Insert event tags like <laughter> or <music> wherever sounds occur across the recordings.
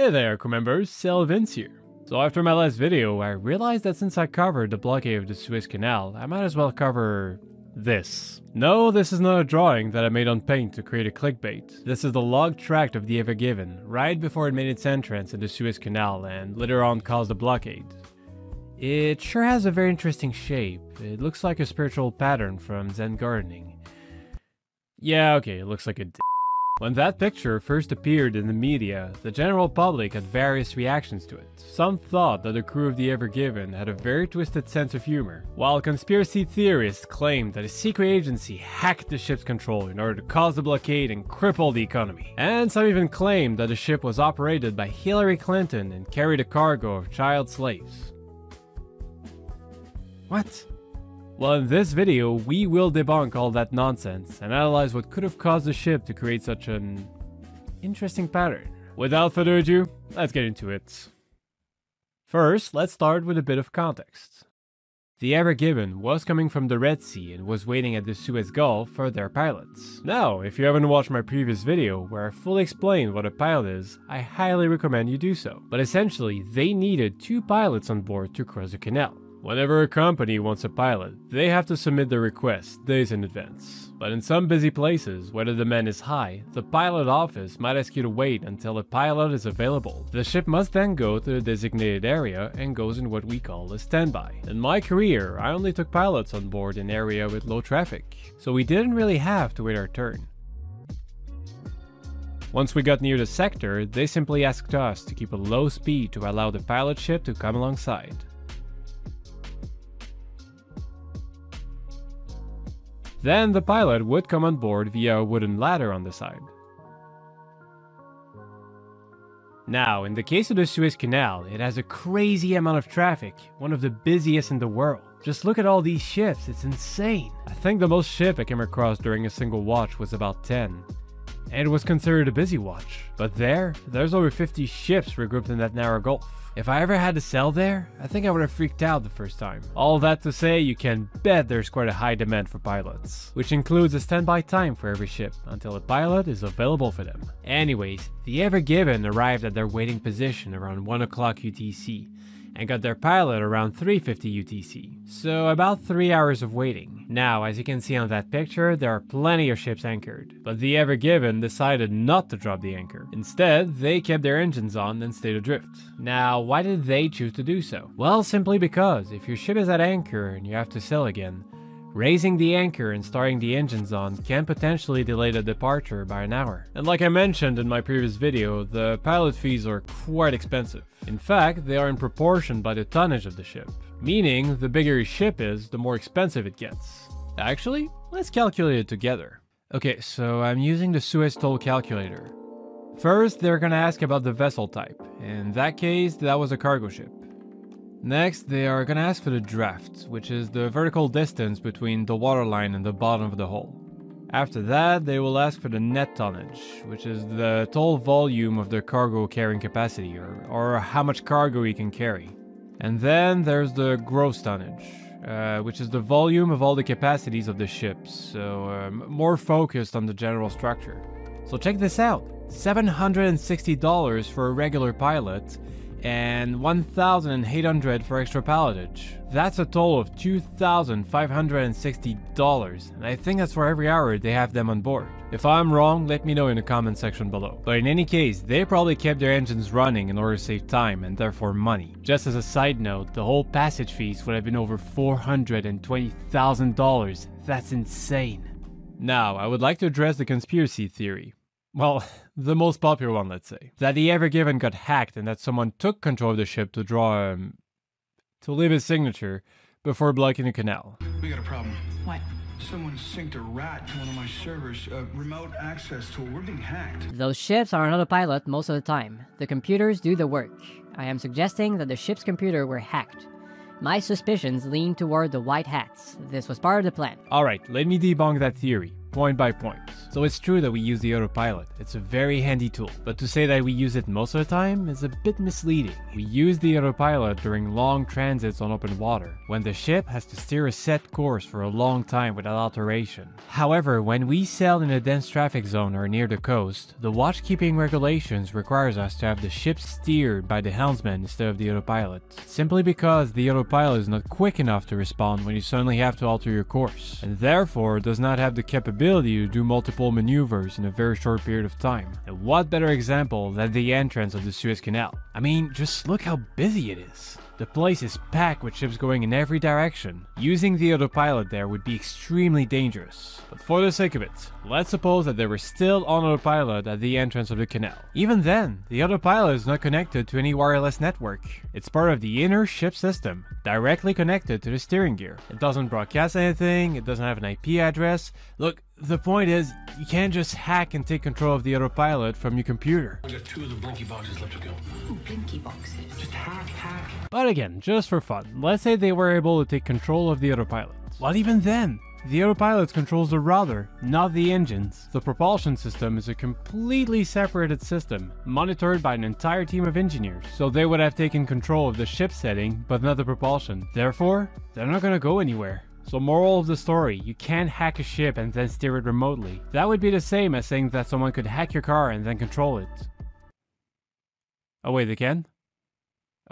Hey there, crew members, Sailor Vince here. So after my last video, I realized that since I covered the blockade of the Suez Canal, I might as well cover this. No, this is not a drawing that I made on paint to create a clickbait. This is the log track of the Ever Given, right before it made its entrance into the Suez Canal and later on caused a blockade. It sure has a very interesting shape. It looks like a spiritual pattern from Zen gardening. Yeah, okay, it looks like a When that picture first appeared in the media, the general public had various reactions to it. Some thought that the crew of the Ever Given had a very twisted sense of humor, while conspiracy theorists claimed that a secret agency hacked the ship's control in order to cause the blockade and cripple the economy. And some even claimed that the ship was operated by Hillary Clinton and carried a cargo of child slaves. What? Well, in this video, we will debunk all that nonsense and analyze what could have caused the ship to create such an interesting pattern. Without further ado, let's get into it. First, let's start with a bit of context. The Ever Given was coming from the Red Sea and was waiting at the Suez Gulf for their pilots. Now, if you haven't watched my previous video where I fully explained what a pilot is, I highly recommend you do so. But essentially, they needed two pilots on board to cross the canal. Whenever a company wants a pilot, they have to submit their request days in advance. But in some busy places, where the demand is high, the pilot office might ask you to wait until a pilot is available. The ship must then go to the designated area and goes in what we call a standby. In my career, I only took pilots on board an area with low traffic, so we didn't really have to wait our turn. Once we got near the sector, they simply asked us to keep a low speed to allow the pilot ship to come alongside. Then the pilot would come on board via a wooden ladder on the side. Now, in the case of the Suez Canal, it has a crazy amount of traffic, one of the busiest in the world. Just look at all these ships, it's insane. I think the most ship I came across during a single watch was about 10. And it was considered a busy watch. But there, there's over 50 ships regrouped in that narrow gulf. If I ever had to sail there, I think I would have freaked out the first time. All that to say, you can bet there's quite a high demand for pilots, which includes a standby time for every ship until a pilot is available for them. Anyways, the Ever Given arrived at their waiting position around 1 o'clock UTC, and got their pilot around 350 UTC, so about 3 hours of waiting. Now, as you can see on that picture, there are plenty of ships anchored, but the Ever Given decided not to drop the anchor. Instead, they kept their engines on and stayed adrift. Now, why did they choose to do so? Well, simply because if your ship is at anchor and you have to sail again, Raising the anchor and starting the engines on can potentially delay the departure by an hour. And like I mentioned in my previous video, the pilot fees are quite expensive. In fact, they are in proportion by the tonnage of the ship, meaning the bigger your ship is, the more expensive it gets. Actually, let's calculate it together. Okay, so I'm using the Suez toll calculator. First, they're gonna ask about the vessel type. In that case, that was a cargo ship. Next, they are gonna ask for the draft, which is the vertical distance between the waterline and the bottom of the hull. After that, they will ask for the net tonnage, which is the total volume of the cargo carrying capacity, or, or how much cargo you can carry. And then there's the gross tonnage, uh, which is the volume of all the capacities of the ship, so um, more focused on the general structure. So check this out $760 for a regular pilot and 1,800 for extra pilotage. That's a total of $2,560, and I think that's for every hour they have them on board. If I'm wrong, let me know in the comment section below. But in any case, they probably kept their engines running in order to save time and therefore money. Just as a side note, the whole passage fees would have been over $420,000. That's insane. Now, I would like to address the conspiracy theory. Well, <laughs> the most popular one, let's say. That the Ever Given got hacked and that someone took control of the ship to draw, um, to leave his signature before blocking the canal. We got a problem. What? Someone synced a rat to one of my servers. Uh, remote access tool. We're being hacked. Those ships are on autopilot most of the time. The computers do the work. I am suggesting that the ship's computer were hacked. My suspicions lean toward the white hats. This was part of the plan. Alright, let me debunk that theory. Point by point. So it's true that we use the autopilot, it's a very handy tool, but to say that we use it most of the time is a bit misleading. We use the autopilot during long transits on open water, when the ship has to steer a set course for a long time without alteration. However, when we sail in a dense traffic zone or near the coast, the watchkeeping regulations requires us to have the ship steered by the helmsman instead of the autopilot, simply because the autopilot is not quick enough to respond when you suddenly have to alter your course, and therefore does not have the capability to do multiple maneuvers in a very short period of time. And what better example than the entrance of the Suez Canal? I mean, just look how busy it is. The place is packed with ships going in every direction. Using the autopilot there would be extremely dangerous. But for the sake of it, let's suppose that they were still on autopilot at the entrance of the canal. Even then, the autopilot is not connected to any wireless network. It's part of the inner ship system, directly connected to the steering gear. It doesn't broadcast anything, it doesn't have an IP address. Look, the point is, you can't just hack and take control of the autopilot from your computer. I got two of the blinky boxes left to go. Ooh, blinky boxes. Just hack, hack. But again, just for fun, let's say they were able to take control of the autopilot. Well, even then, the autopilot controls the rudder, not the engines. The propulsion system is a completely separated system, monitored by an entire team of engineers, so they would have taken control of the ship setting, but not the propulsion. Therefore, they're not gonna go anywhere. So moral of the story, you can't hack a ship and then steer it remotely. That would be the same as saying that someone could hack your car and then control it. Oh wait, they can?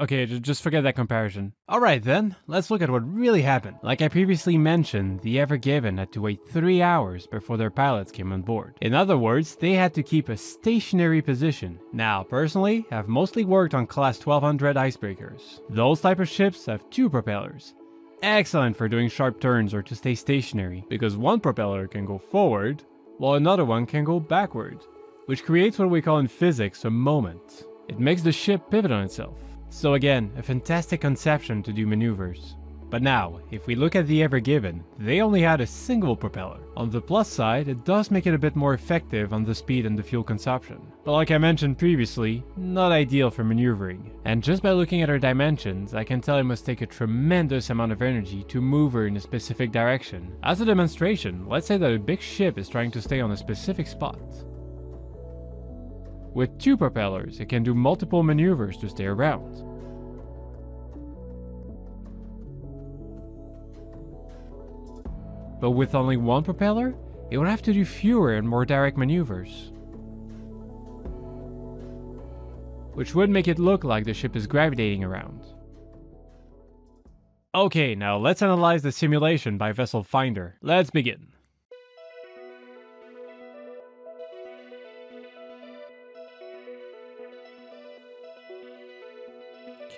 Okay, just forget that comparison. Alright then, let's look at what really happened. Like I previously mentioned, the Ever Given had to wait 3 hours before their pilots came on board. In other words, they had to keep a stationary position. Now, personally, I've mostly worked on class 1200 icebreakers. Those type of ships have two propellers. Excellent for doing sharp turns or to stay stationary, because one propeller can go forward, while another one can go backward, which creates what we call in physics a moment. It makes the ship pivot on itself. So again, a fantastic conception to do maneuvers. But now, if we look at the Ever Given, they only had a single propeller. On the plus side, it does make it a bit more effective on the speed and the fuel consumption. But like I mentioned previously, not ideal for maneuvering. And just by looking at her dimensions, I can tell it must take a tremendous amount of energy to move her in a specific direction. As a demonstration, let's say that a big ship is trying to stay on a specific spot. With two propellers, it can do multiple maneuvers to stay around. But with only one propeller, it would have to do fewer and more direct maneuvers. Which would make it look like the ship is gravitating around. Okay, now let's analyze the simulation by Vessel Finder. Let's begin.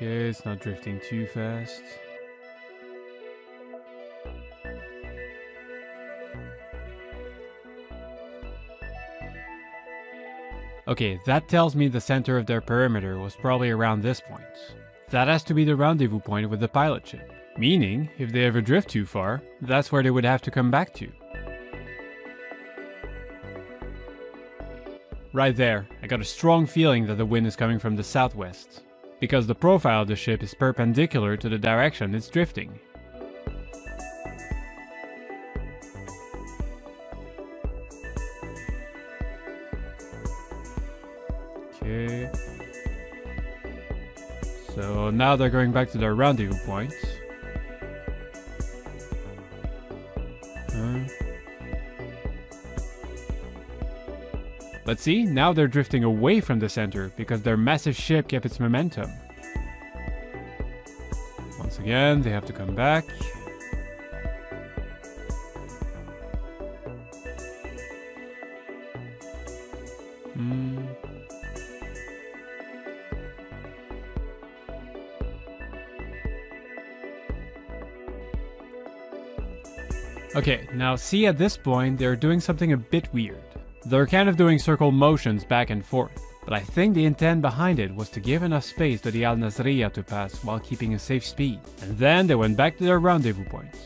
Okay, it's not drifting too fast. Okay, that tells me the center of their perimeter was probably around this point. That has to be the rendezvous point with the pilot ship. Meaning, if they ever drift too far, that's where they would have to come back to. Right there, I got a strong feeling that the wind is coming from the southwest, because the profile of the ship is perpendicular to the direction it's drifting. Okay. So now they're going back to their rendezvous point. But see, now they're drifting away from the center because their massive ship kept its momentum. Once again, they have to come back. Hmm. Okay, now see at this point they're doing something a bit weird. They're kind of doing circle motions back and forth, but I think the intent behind it was to give enough space to the Al Nasriya to pass while keeping a safe speed. And then they went back to their rendezvous points.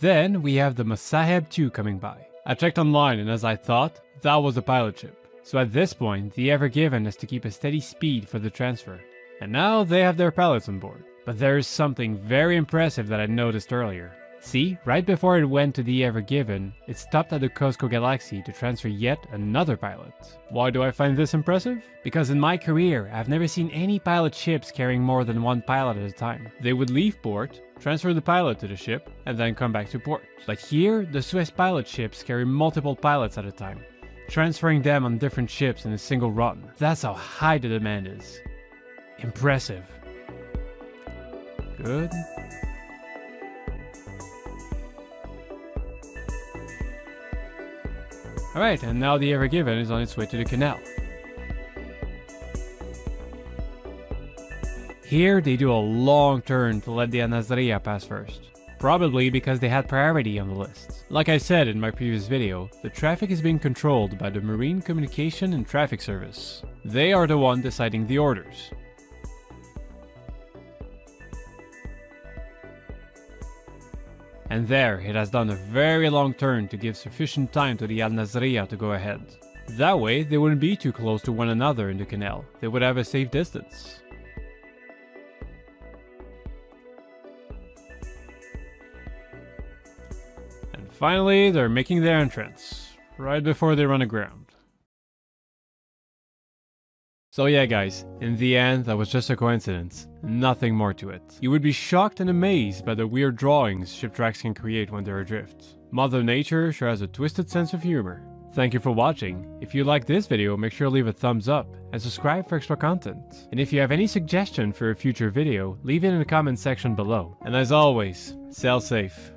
Then we have the Masaheb 2 coming by. I checked online and as I thought, that was a pilot ship. So at this point, the Ever Given has to keep a steady speed for the transfer. And now they have their pilots on board. But there is something very impressive that I noticed earlier. See, right before it went to the Ever Given, it stopped at the Cosco Galaxy to transfer yet another pilot. Why do I find this impressive? Because in my career, I've never seen any pilot ships carrying more than one pilot at a time. They would leave port, transfer the pilot to the ship, and then come back to port. But here, the Suez pilot ships carry multiple pilots at a time, transferring them on different ships in a single run. That's how high the demand is. Impressive. Good. Alright, and now the Ever Given is on its way to the canal. Here, they do a long turn to let the Al Nazariya pass first. Probably because they had priority on the list. Like I said in my previous video, the traffic is being controlled by the Marine Communication and Traffic Service. They are the one deciding the orders. and there it has done a very long turn to give sufficient time to the Al Nazariya to go ahead. That way, they wouldn't be too close to one another in the canal, they would have a safe distance. Finally, they're making their entrance, right before they run aground. So yeah guys, in the end that was just a coincidence, nothing more to it. You would be shocked and amazed by the weird drawings ship tracks can create when they're adrift. Mother Nature sure has a twisted sense of humor. Thank you for watching. If you like this video, make sure to leave a thumbs up and subscribe for extra content. And if you have any suggestion for a future video, leave it in the comment section below. And as always, sail safe.